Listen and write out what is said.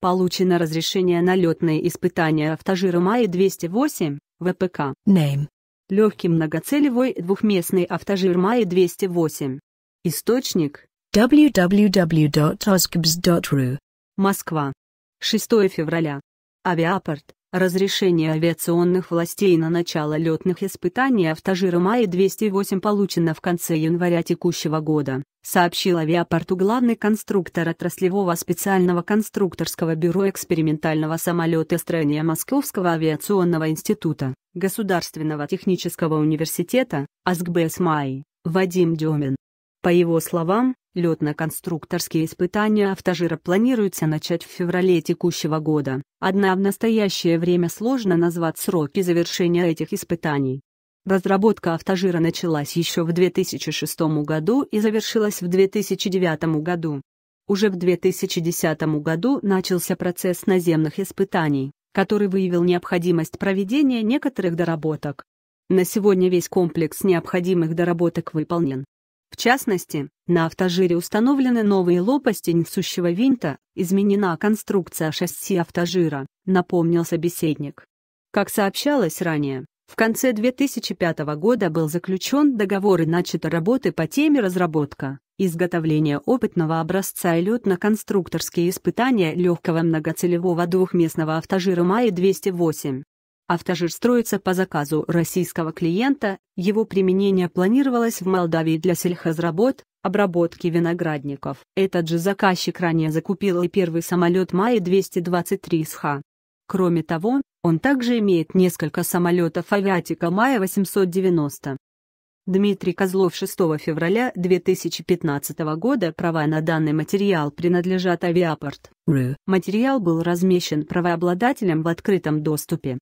Получено разрешение на летные испытания автожира Майи-208, ВПК. Name. Легкий многоцелевой двухместный автожир Майи-208. Источник. www.oscobs.ru. Москва. 6 февраля. Авиапорт. Разрешение авиационных властей на начало летных испытаний автожира Майи-208 получено в конце января текущего года, сообщил авиапорту главный конструктор отраслевого специального конструкторского бюро экспериментального самолетостроения Московского авиационного института, Государственного технического университета, АСКБС МАИ, Вадим Демин. По его словам, летно-конструкторские испытания автожира планируется начать в феврале текущего года, однако в настоящее время сложно назвать сроки завершения этих испытаний. Разработка автожира началась еще в 2006 году и завершилась в 2009 году. Уже в 2010 году начался процесс наземных испытаний, который выявил необходимость проведения некоторых доработок. На сегодня весь комплекс необходимых доработок выполнен. В частности, на автожире установлены новые лопасти несущего винта, изменена конструкция шасси автожира, напомнил собеседник. Как сообщалось ранее, в конце 2005 года был заключен договор и начаты работы по теме разработка, изготовления опытного образца и летно-конструкторские испытания легкого многоцелевого двухместного автожира МАИ-208. Автожир строится по заказу российского клиента, его применение планировалось в Молдавии для сельхозработ, обработки виноградников. Этот же заказчик ранее закупил и первый самолет Майя-223 СХ. Кроме того, он также имеет несколько самолетов авиатика Майя-890. Дмитрий Козлов 6 февраля 2015 года права на данный материал принадлежат Авиапорт. Материал был размещен правообладателем в открытом доступе.